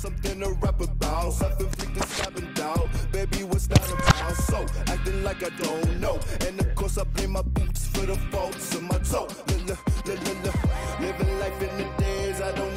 something to rap about, self-inflicted stabbing down. Baby, what's that about? So, acting like I don't know. And of course, I blame my boots for the faults of my toe. Living life in the days I don't.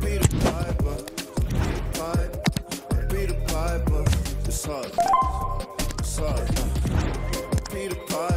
Peter Piper, Piper, Piper, Piper, Piper, Piper, Piper, Piper,